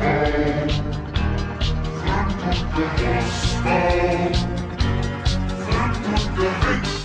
Think of